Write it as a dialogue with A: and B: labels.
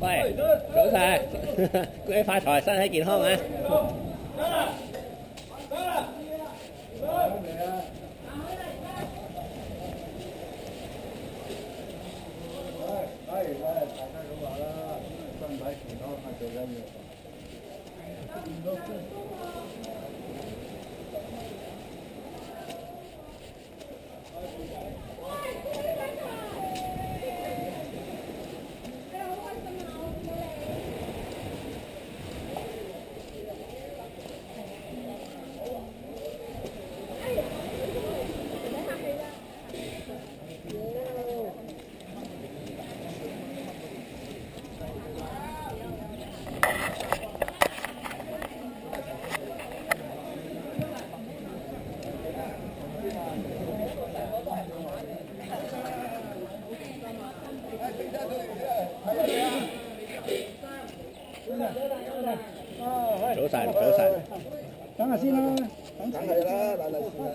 A: 喂，早晨，恭喜发财，身体健康啊！
B: 系系，大家都话啦，身体健康系最紧要。
A: 早晨，早晨。
B: 等下先啦，等齊啦，嗱嗱先啦。